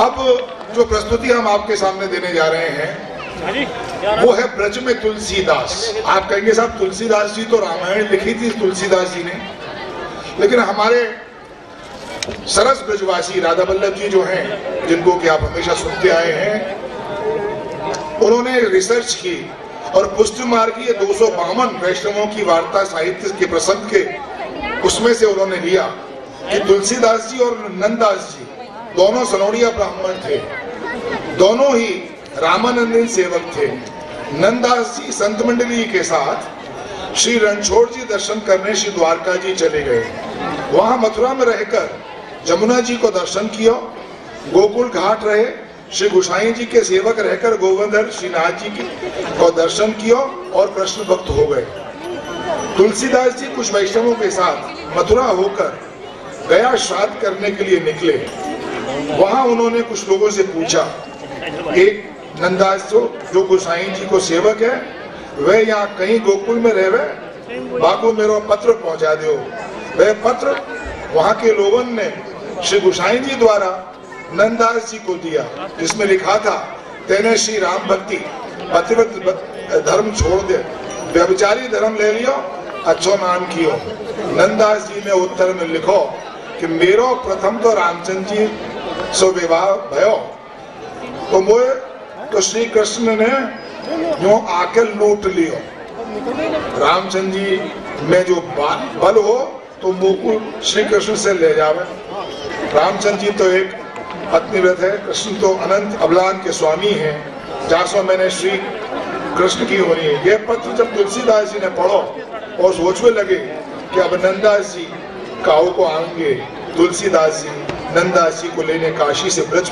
अब जो प्रस्तुति हम आपके सामने देने जा रहे हैं वो है ब्रज में तुलसीदास। आप कहेंगे साहब तुलसीदास जी तो रामायण लिखी थी तुलसीदास जी ने। लेकिन हमारे सरस ब्रजवासी राधा वल्लभ जी जो हैं जिनको कि आप हमेशा सुनते आए हैं उन्होंने रिसर्च की और पुष्टि मार्गीय दो सौ बावन वैष्णवों की वार्ता साहित्य के प्रसंग के उसमें से उन्होंने लिया कि तुलसीदास जी और नंददास जी दोनों सनौरिया ब्राह्मण थे। दोनों ही रामानंदन सेवक थे। नंददास जी संत मंडली के साथ श्री रणछोड़ जी दर्शन करने श्री द्वारका जी चले गए। वहाँ मथुरा में रहकर जमुना जी को दर्शन किया। गोकुल घाट रहे। श्री गुसाई जी के सेवक रहकर गोवर्धन श्रीनाथ जी की को दर्शन किया और प्रश्न भक्त हो गए। तुलसीदास जी कुछ वैष्णवों के साथ मथुरा होकर गया श्राद्ध करने के लिए निकले। वहाँ उन्होंने कुछ लोगों से पूछा। एक नंदास जो गोसाई जी को सेवक है, वह यहाँ कहीं गोकुल में रहे बाबू मेरा पत्र पहुँचा दो। वह पत्र वहाँ के लोगों ने श्री गोसाई जी द्वारा नंदास जी को दिया, जिसमें लिखा था, तेने श्री राम भक्ति, पतिव्रत, धर्म छोड़ दे। व्यभिचारी धर्म ले लियो, अच्छो नाम कियो। नंदास जी ने उत्तर में लिखो कि मेरो प्रथम तो रामचंद्र जी सो विवाह भयो। तो मोए तो श्री कृष्ण ने जो आके लूट लियो। रामचंद्र जी, में जो बल हो तो मुकुल श्री कृष्ण से ले जावे। रामचंद्र जी तो एक पत्नी व्रत है, कृष्ण तो अनंत अबलान के स्वामी हैं। जासो मैंने श्री कृष्ण की होनी है। ये पत्र जब तुलसीदास जी ने पढ़ो, और सोचने लगे कि अब नंदास जी काऊ को आएँगे तुलसीदास जी। नंदास को लेने काशी से ब्रज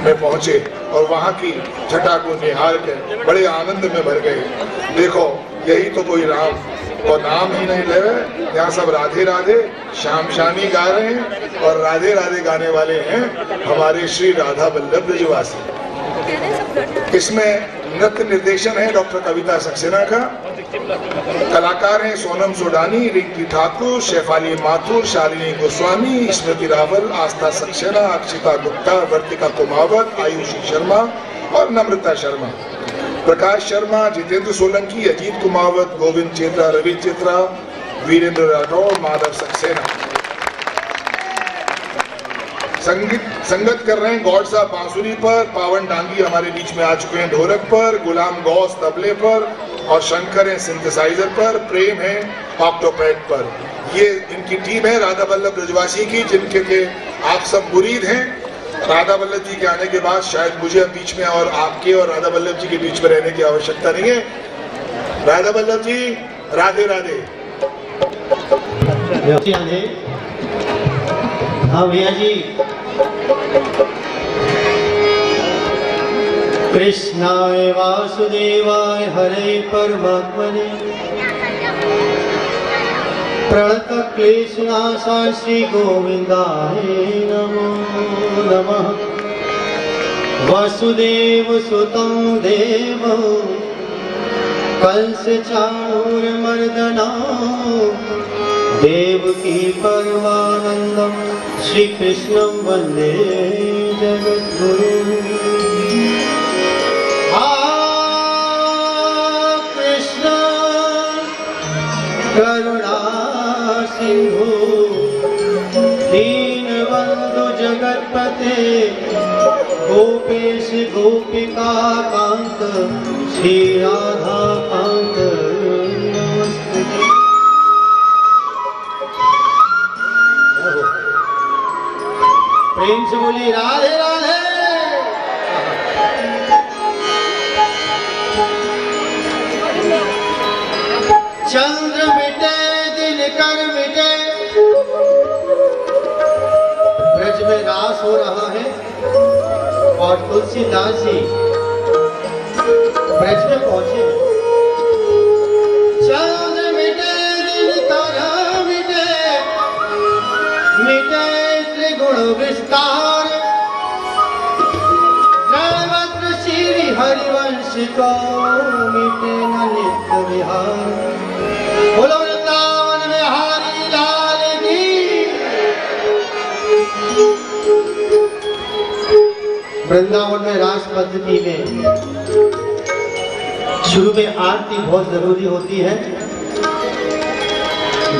में पहुँचे और वहाँ की छठा को निहार कर बड़े आनंद में भर गए। देखो, यही तो कोई राम और नाम ही नहीं ले रहे। यहाँ सब राधे राधे, श्याम श्यामी गा रहे हैं और राधे राधे गाने वाले हैं हमारे श्री राधा बल्लभ ब्रजवासी। इसमें नृत्य निर्देशन है, डॉक्टर कविता सक्सेना का। कलाकार हैं सोनम सोडानी, रिंकी ठाकुर, शेफाली माथुर, शालिनी गोस्वामी, स्मृति रावल, आस्था सक्सेना, अक्षिता गुप्ता, वर्तिका कुमावत, आयुषी शर्मा और नम्रता शर्मा। प्रकाश शर्मा, जितेंद्र सोलंकी, अजीत कुमावत, गोविंद चेत्रा, रवि चित्रा, वीरेंद्र राठौर, माधव सक्सेना। संगीत, संगत कर रहे हैं गौड साहब बांसुरी पर, पावन डांगी हमारे बीच में आ चुके हैं ढोलक पर, गुलाम गौस तबले पर और शंकर है सिंथेसाइजर पर, प्रेम है ऑक्टोपैड पर। ये इनकी टीम है राधा वल्लभ ब्रजवासी की, जिनके के आप सब मुरीद हैं। राधा वल्लभ जी के आने के बाद शायद मुझे बीच में और आपके और राधा वल्लभ जी के बीच में रहने की आवश्यकता नहीं है। राधा वल्लभ जी राधे। राधे। हाँ भैया जी। कृष्णाय वासुदेवाय हरे परमात्मने। प्रणतक्लेशनाशाय श्रीगोविन्दाय नमो नमः। वसुदेवसुतं देवं। कंसचाणूरमर्दना। देवकी परमानन्दं श्रीकृष्णं कृष्ण करुणा सिंधु दीनबन्धु जगत्पते गोपेश गोपिका कान्त प्रेम बोली राधे राधे। चंद्र मिटे, दिन कर मिटे। ब्रज में रास हो रहा है और तुलसीदास जी ब्रज में पहुँचे। चंद्र गुण विस्तार। जयवत श्री हरिवंश को नित्य विहार वृंदावन बिहारी लाल की। वृंदावन में रास पद्धति में। शुरू में आरती बहुत ज़रूरी होती है।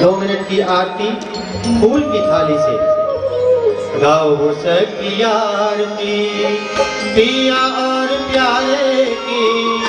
दो मिनट की आरती फूल की थाली से। गाओ सखी आरती पी और प्यारे की।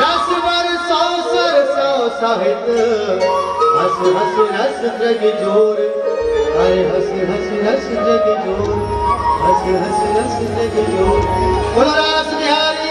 हस हस रस हस हस रस हस हस रस बिहारी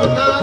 Santa.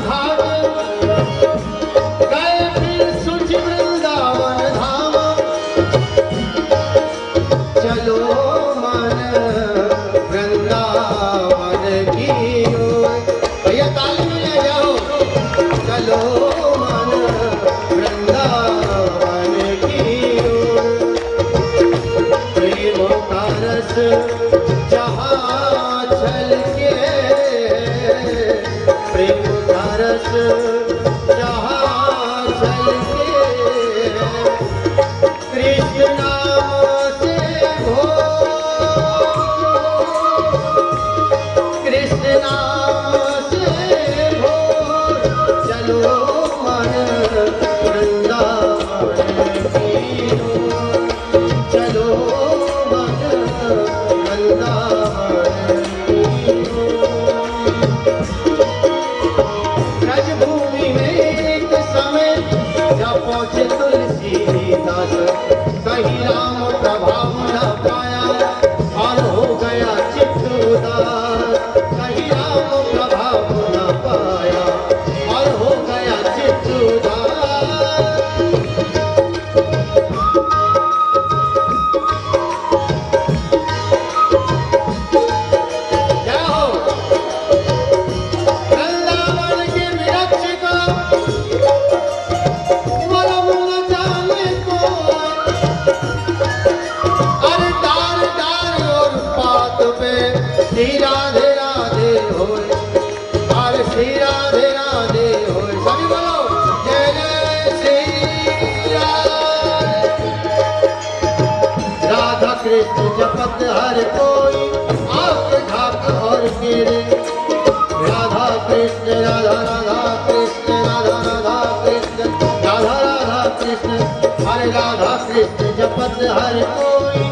हरे राधा कृष्ण जपत हर कोई,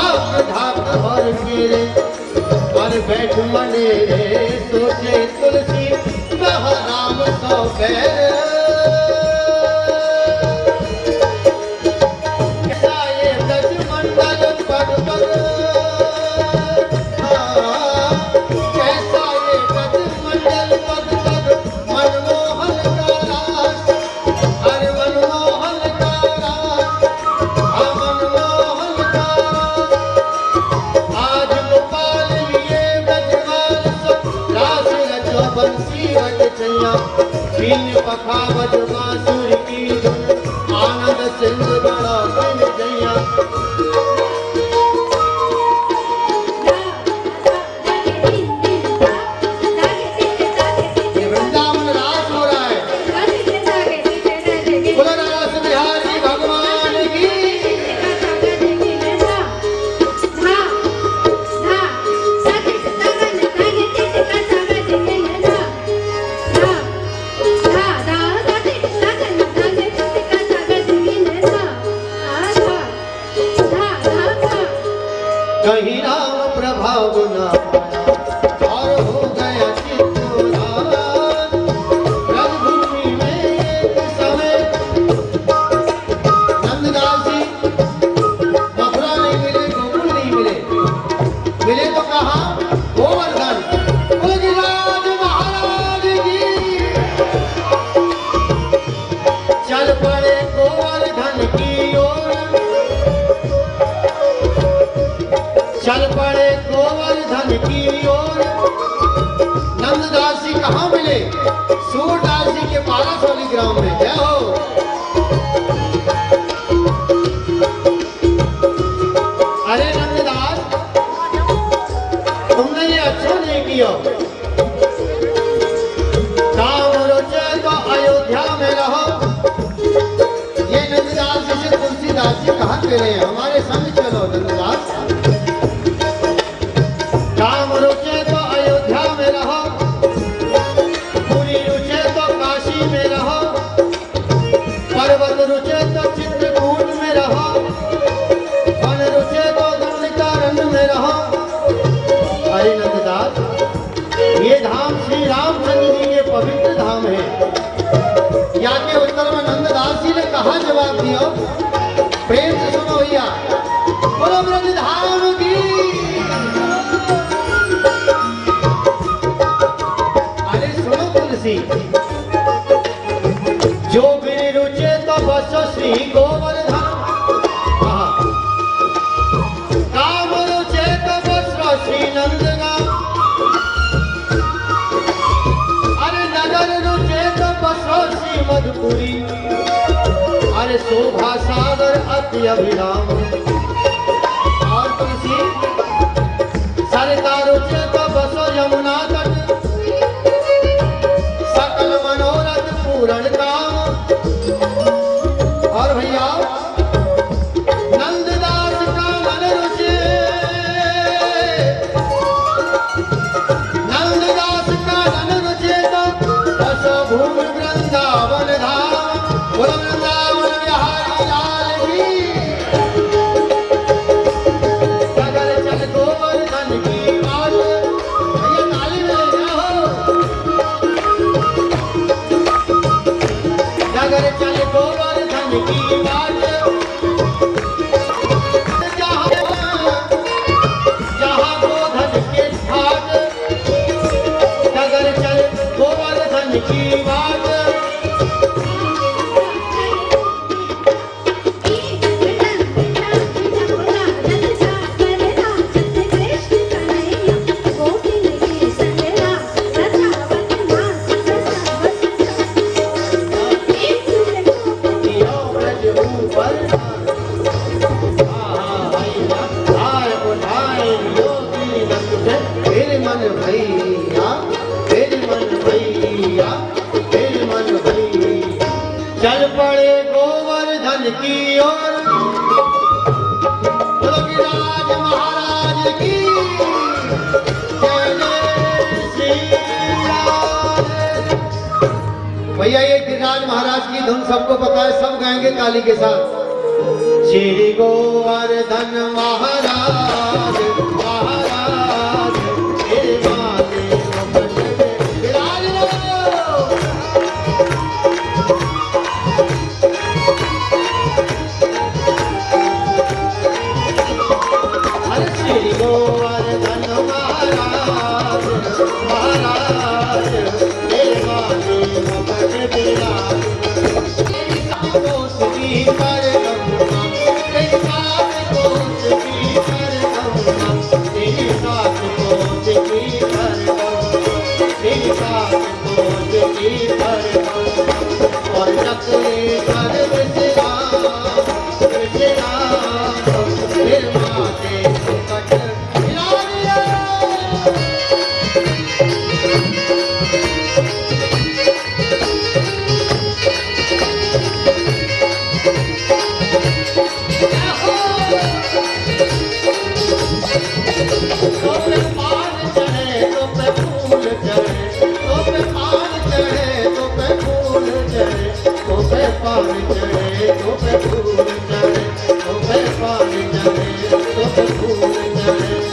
आप ढाक हर गिरे हर बैठ मने सोचे तुलसी राम सौ बैर तुमने ये अच्छा नहीं किया। काम तो अयोध्या में रहो। ये नंदलाल जी तुलसीदास हैं, हमारे संग चलो नंदलाल। पूरी अरे शोभा सागर अति अभिराम। तो पे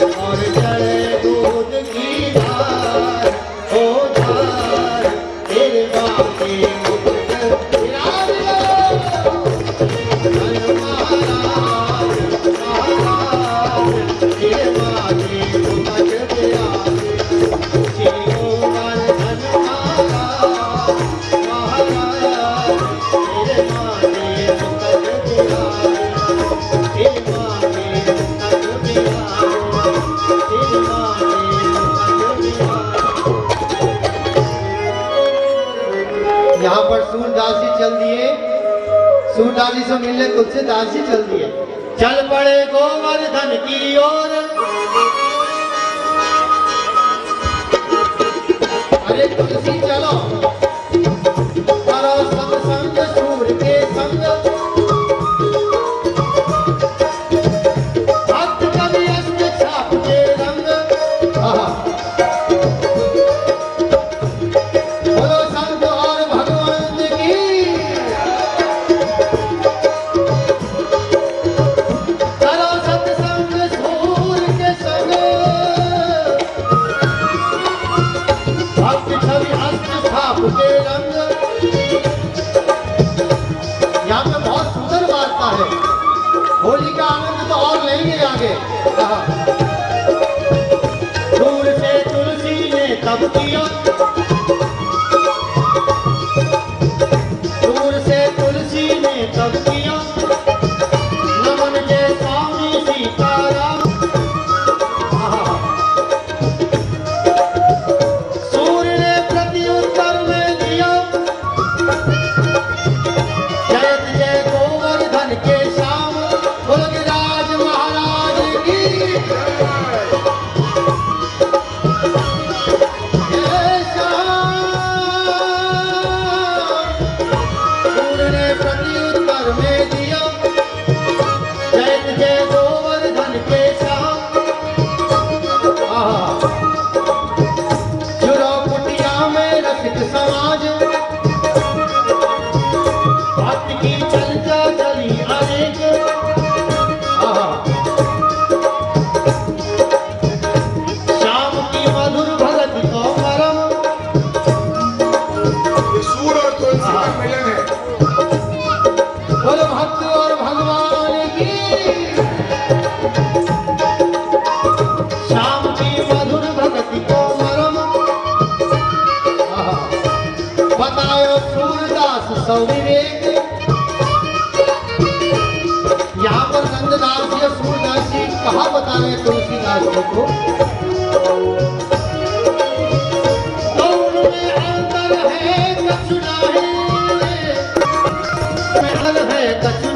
तक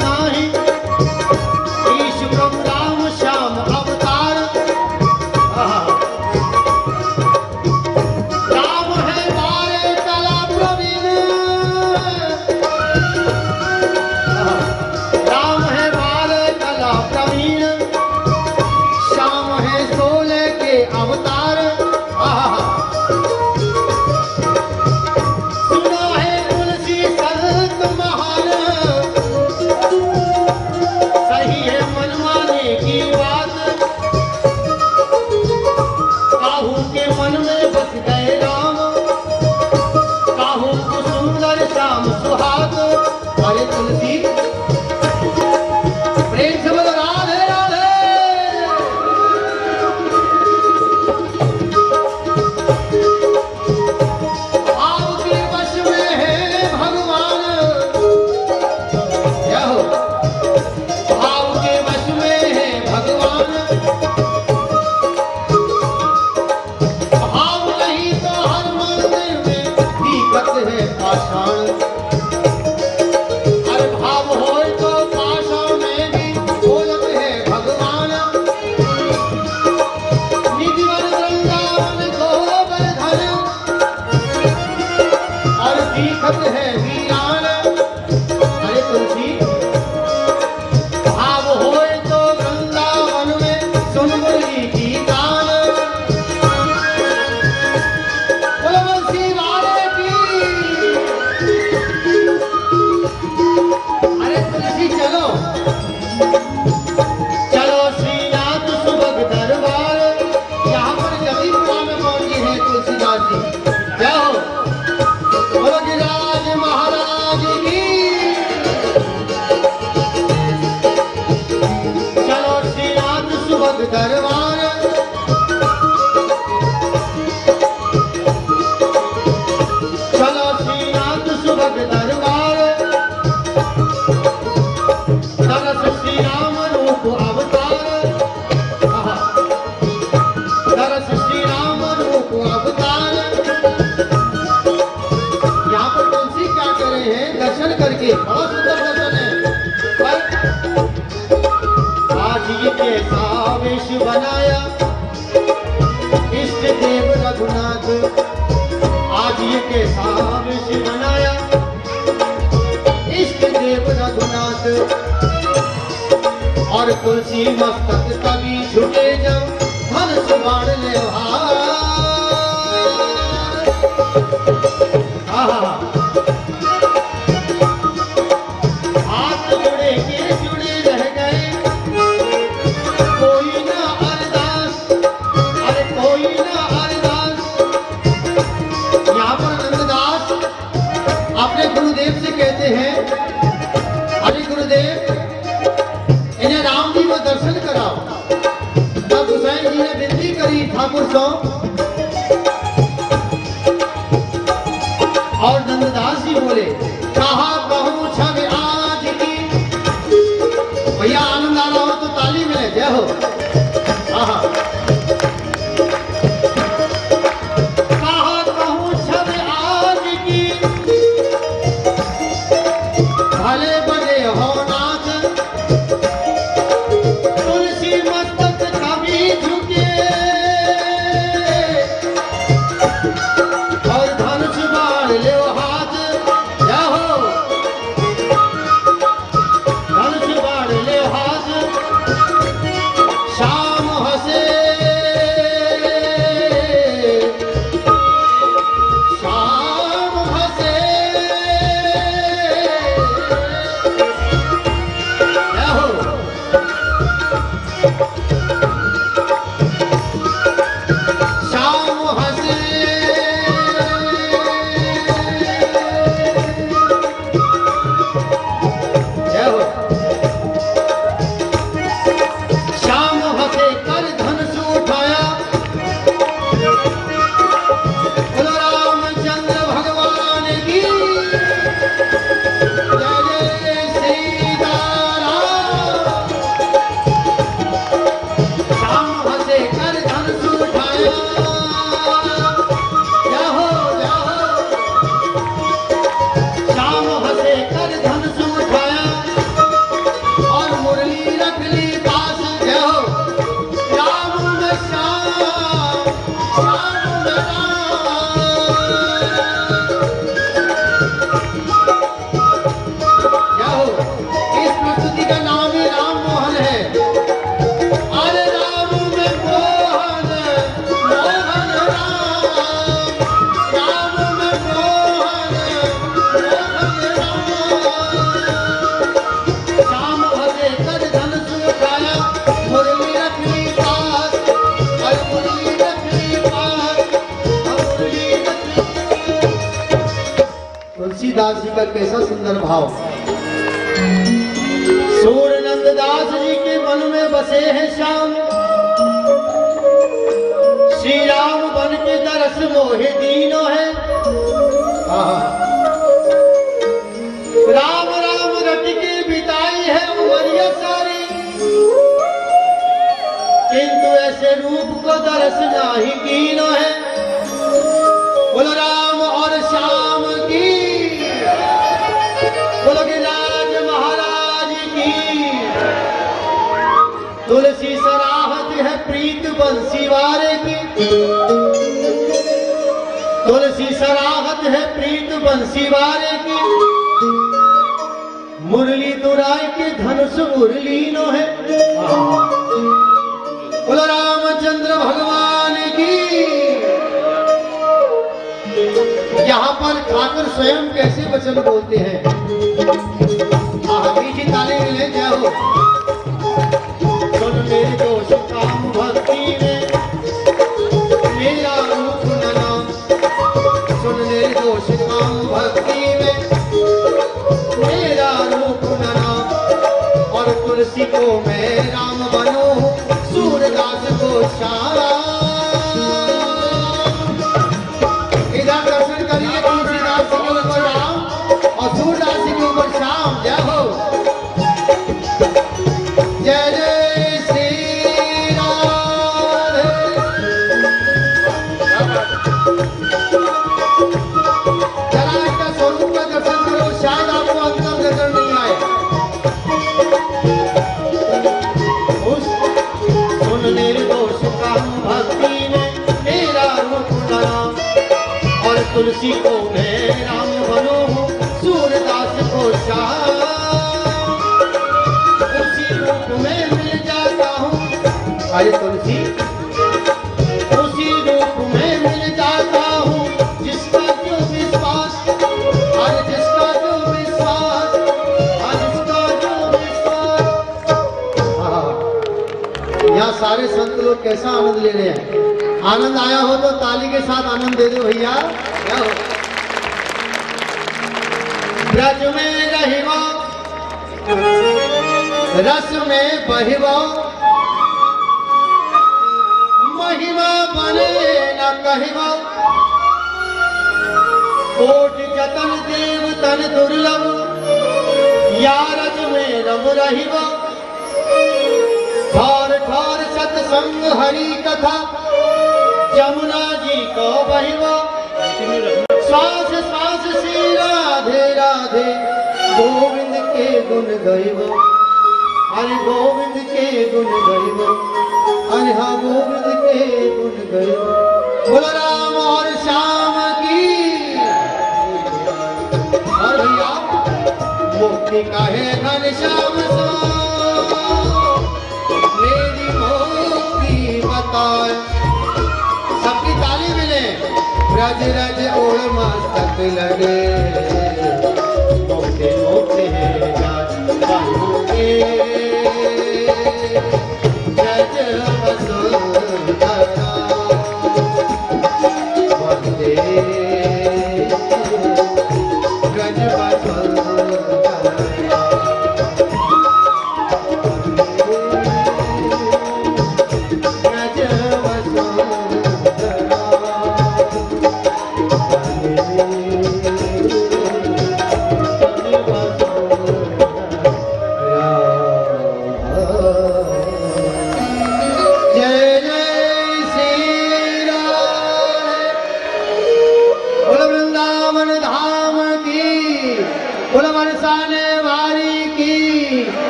的好。तुलसी सराहत है प्रीत बंसी वारे की। तुलसी सराहत है प्रीत बंसी वारे की। मुरली दुराई के धनुष मुरली नो है रामचंद्र भगवान की। यहाँ पर ठाकुर स्वयं कैसे वचन बोलते हैं? जय हो comer. chico जीवन दुर्लभ यार रम रही ठार ठार सत्संग हरी कथा, जमुना जी को बहिव श्वास श्वास श्री राधे राधे, गोविंद के गुण गैव अरे गोविंद के गुण गैव अरे हा गोविंद के गुण गैव बोला राम और श्याम मुक्ति का है घन श्याम मेरी मुक्ति बताए। सबकी ताली मिले। रज रज, ओढ़, मस्तक लगे। मुक्ति।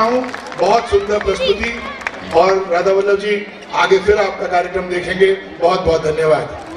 रहा हूँ। बहुत सुंदर प्रस्तुति। और राधा वल्लभ जी, आगे फिर आपका कार्यक्रम देखेंगे। बहुत बहुत धन्यवाद।